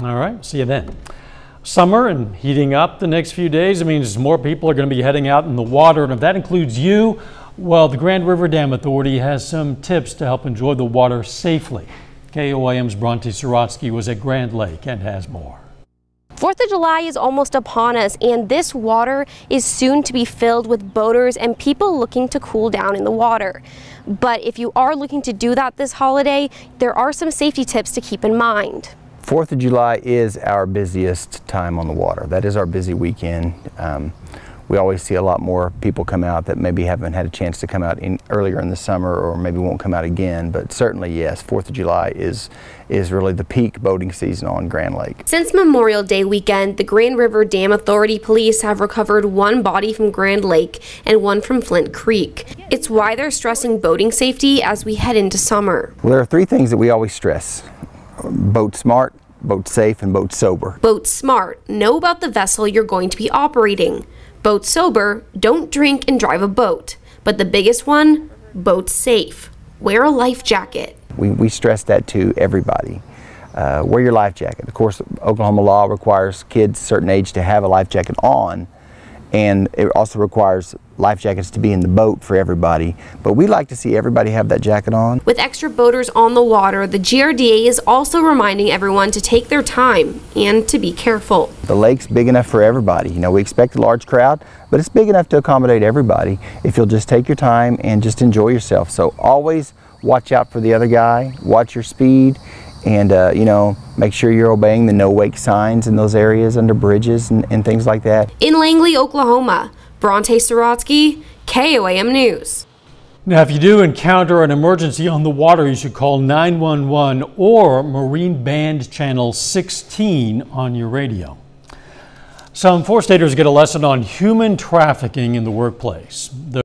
All right, see you then. Summer and heating up the next few days. It means more people are going to be heading out in the water, and if that includes you, well, the Grand River Dam Authority has some tips to help enjoy the water safely. KOAM's Bronte Sorotsky was at Grand Lake and has more. Fourth of July is almost upon us, and this water is soon to be filled with boaters and people looking to cool down in the water. But if you are looking to do that this holiday, there are some safety tips to keep in mind. Fourth of July is our busiest time on the water. That is our busy weekend. Um, we always see a lot more people come out that maybe haven't had a chance to come out in, earlier in the summer or maybe won't come out again. But certainly, yes, 4th of July is, is really the peak boating season on Grand Lake. Since Memorial Day weekend, the Grand River Dam Authority police have recovered one body from Grand Lake and one from Flint Creek. It's why they're stressing boating safety as we head into summer. Well, there are three things that we always stress. Boat smart, boat safe, and boat sober. Boat smart. Know about the vessel you're going to be operating. Boat sober, don't drink and drive a boat. But the biggest one, boat safe. Wear a life jacket. We, we stress that to everybody. Uh, wear your life jacket. Of course, Oklahoma law requires kids certain age to have a life jacket on, and it also requires life jackets to be in the boat for everybody. But we like to see everybody have that jacket on. With extra boaters on the water, the GRDA is also reminding everyone to take their time and to be careful. The lake's big enough for everybody. You know, we expect a large crowd, but it's big enough to accommodate everybody if you'll just take your time and just enjoy yourself. So always watch out for the other guy, watch your speed, and uh, you know make sure you're obeying the no wake signs in those areas under bridges and, and things like that. In Langley, Oklahoma, Bronte Sorotsky, KOAM News. Now, if you do encounter an emergency on the water, you should call 911 or Marine Band Channel 16 on your radio. Some four staters get a lesson on human trafficking in the workplace. The